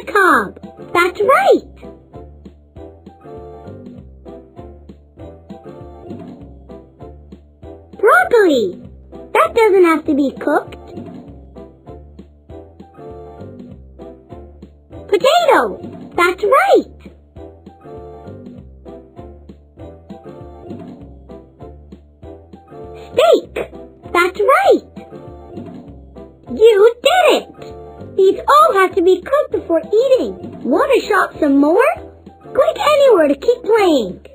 the cob. That's right. Broccoli. That doesn't have to be cooked. Potato. That's right. Steak. That's right. You did it. These all have to be cooked before eating. Want to shop some more? Click anywhere to keep playing.